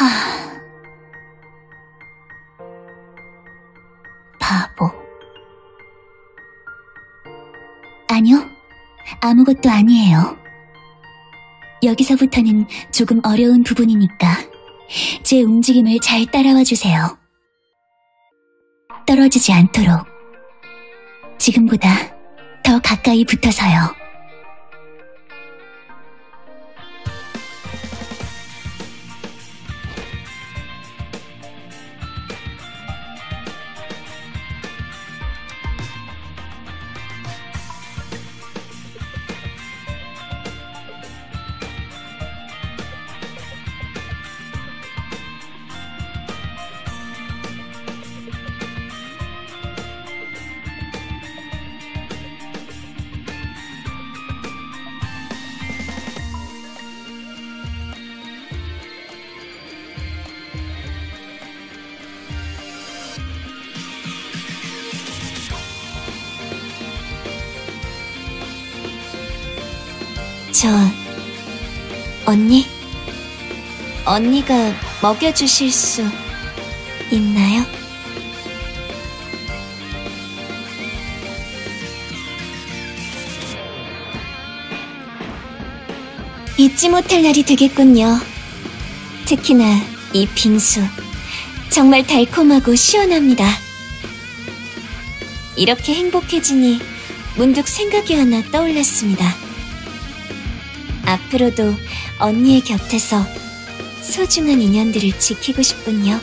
하... 바보. 아니요, 아무것도 아니에요. 여기서부터는 조금 어려운 부분이니까 제 움직임을 잘 따라와 주세요. 떨어지지 않도록. 지금보다 더 가까이 붙어서요. 저, 언니? 언니가 먹여주실 수 있나요? 잊지 못할 날이 되겠군요. 특히나 이 빙수. 정말 달콤하고 시원합니다. 이렇게 행복해지니 문득 생각이 하나 떠올랐습니다. 앞으로도 언니의 곁에서 소중한 인연들을 지키고 싶군요.